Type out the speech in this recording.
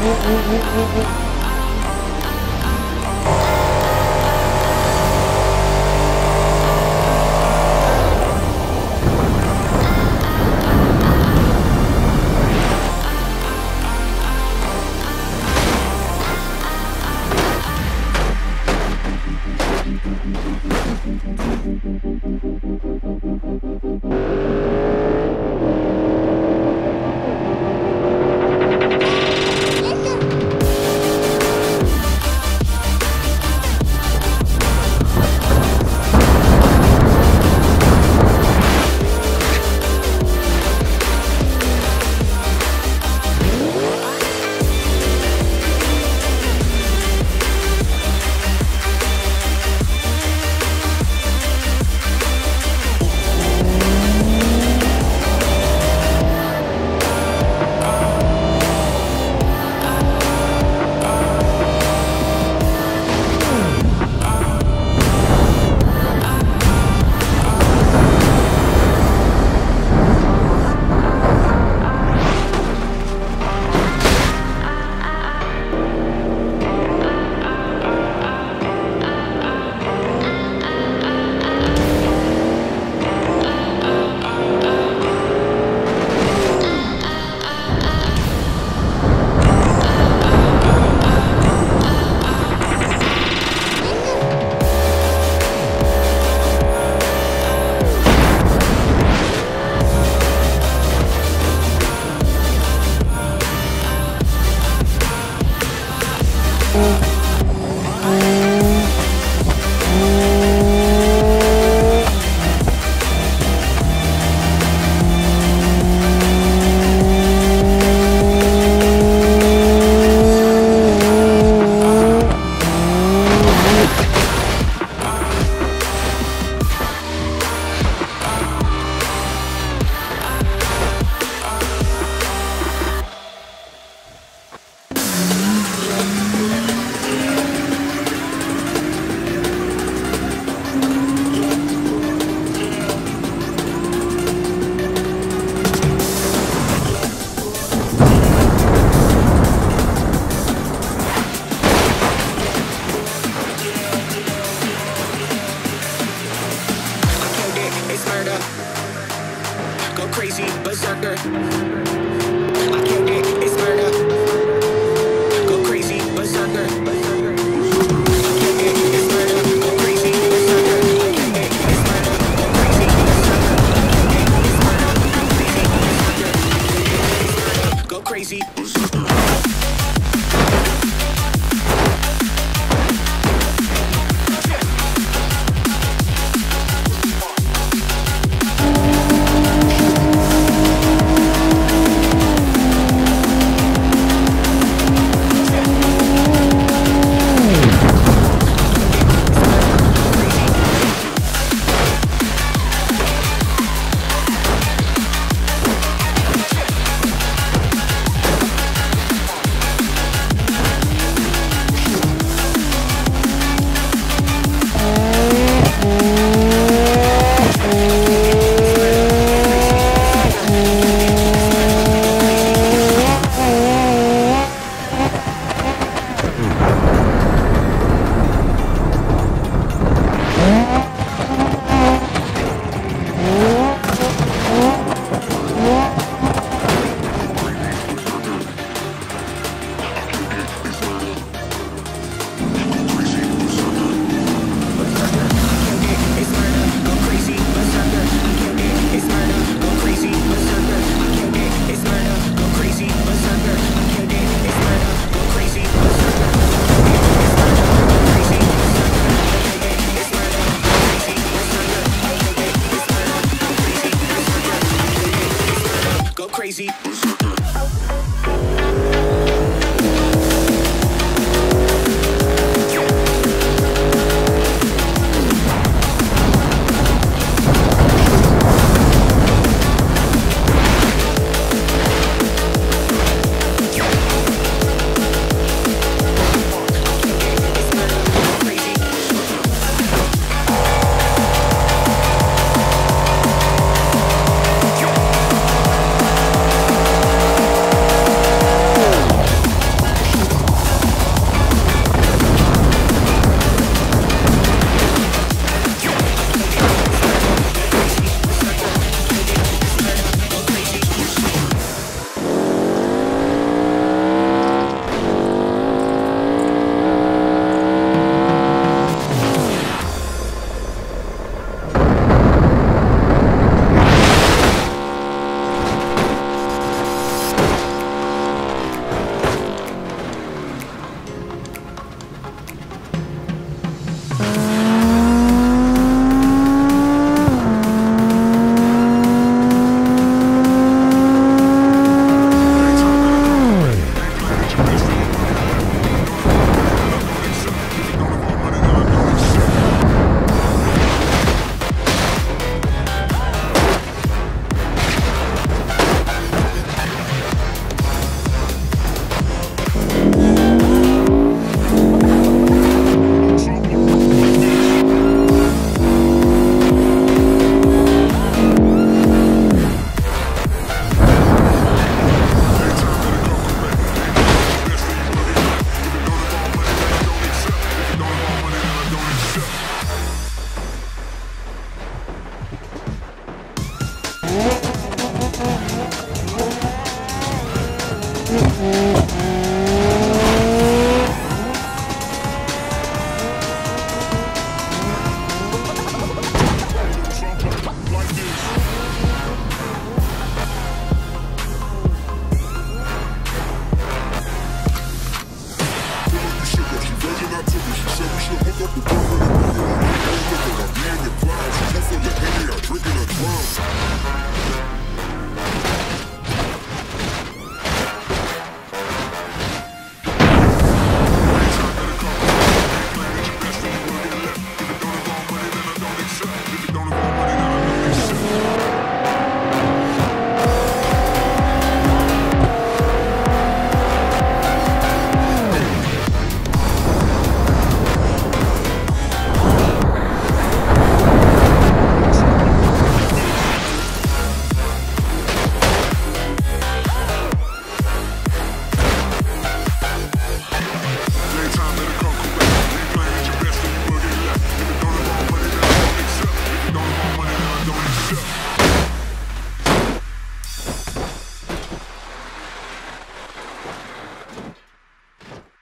Mm-hmm. crazy berserker. up the government.